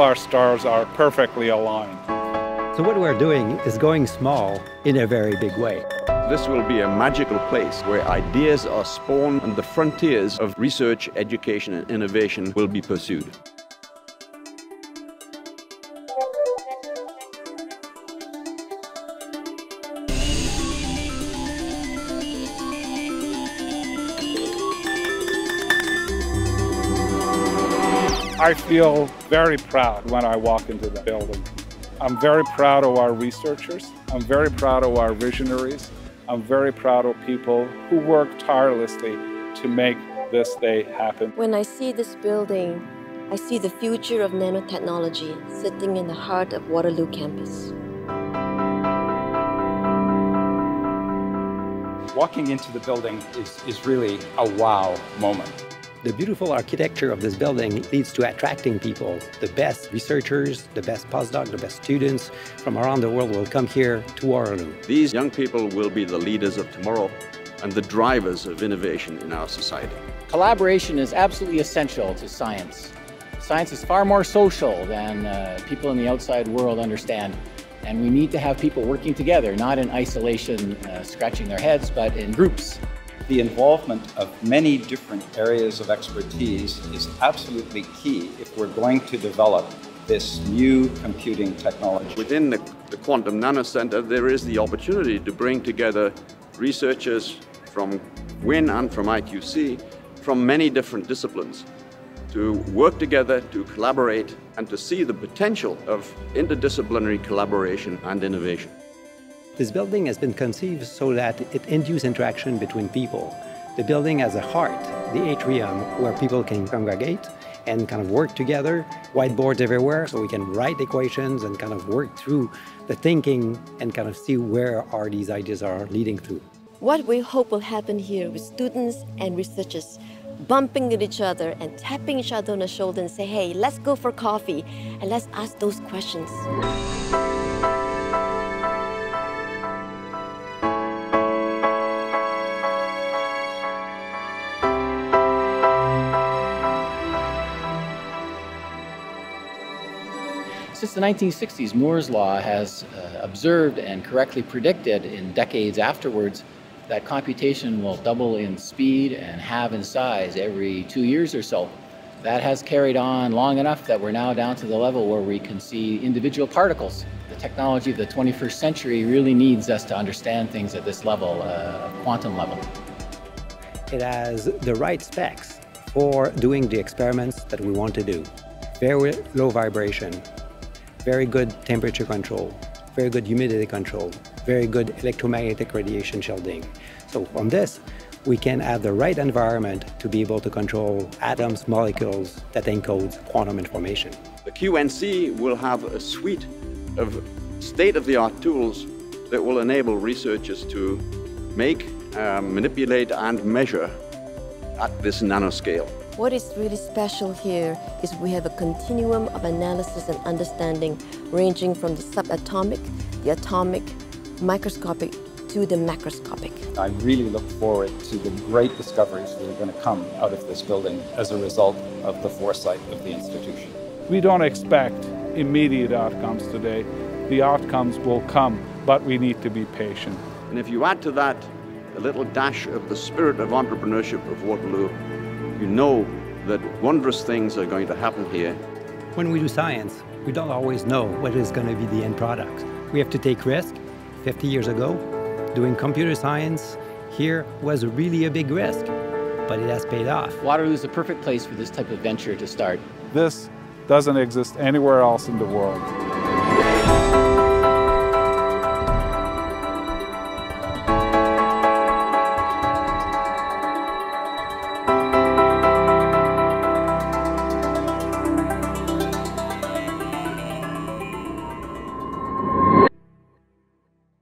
our stars are perfectly aligned. So what we're doing is going small in a very big way. This will be a magical place where ideas are spawned and the frontiers of research, education and innovation will be pursued. I feel very proud when I walk into the building. I'm very proud of our researchers. I'm very proud of our visionaries. I'm very proud of people who work tirelessly to make this day happen. When I see this building, I see the future of nanotechnology sitting in the heart of Waterloo campus. Walking into the building is, is really a wow moment. The beautiful architecture of this building leads to attracting people. The best researchers, the best postdocs, the best students from around the world will come here to Waterloo. These young people will be the leaders of tomorrow and the drivers of innovation in our society. Collaboration is absolutely essential to science. Science is far more social than uh, people in the outside world understand. And we need to have people working together, not in isolation, uh, scratching their heads, but in groups the involvement of many different areas of expertise is absolutely key if we're going to develop this new computing technology. Within the, the Quantum Nano Center, there is the opportunity to bring together researchers from WIN and from IQC from many different disciplines to work together, to collaborate, and to see the potential of interdisciplinary collaboration and innovation. This building has been conceived so that it induces interaction between people. The building has a heart, the atrium, where people can congregate and kind of work together, whiteboards everywhere, so we can write equations and kind of work through the thinking and kind of see where are these ideas are leading to. What we hope will happen here with students and researchers bumping at each other and tapping each other on the shoulder and say, hey, let's go for coffee and let's ask those questions. Since the 1960s, Moore's Law has uh, observed and correctly predicted in decades afterwards that computation will double in speed and halve in size every two years or so. That has carried on long enough that we're now down to the level where we can see individual particles. The technology of the 21st century really needs us to understand things at this level, uh, quantum level. It has the right specs for doing the experiments that we want to do. Very low vibration, very good temperature control, very good humidity control, very good electromagnetic radiation shielding. So on this, we can have the right environment to be able to control atoms, molecules that encodes quantum information. The QNC will have a suite of state-of-the-art tools that will enable researchers to make, uh, manipulate and measure at this nanoscale. What is really special here is we have a continuum of analysis and understanding ranging from the subatomic, the atomic, microscopic to the macroscopic. I really look forward to the great discoveries that are going to come out of this building as a result of the foresight of the institution. We don't expect immediate outcomes today. The outcomes will come, but we need to be patient. And if you add to that a little dash of the spirit of entrepreneurship of Waterloo, you know that wondrous things are going to happen here. When we do science, we don't always know what is going to be the end product. We have to take risk. 50 years ago, doing computer science here was really a big risk, but it has paid off. Waterloo is the perfect place for this type of venture to start. This doesn't exist anywhere else in the world.